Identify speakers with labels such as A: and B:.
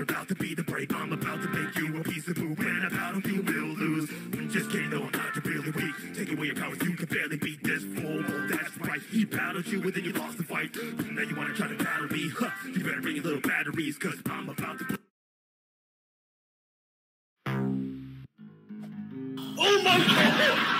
A: you're about to be the break. I'm about to make you a piece of poop, and a battle you will lose. Just kidding, though. I'm not. you really weak. Take away your powers, you can barely beat this fool. Oh, that's right. He battled you, and then you lost the fight. Now you wanna try to battle me? Huh? You better bring your little batteries, cause I'm about to.
B: Oh my god!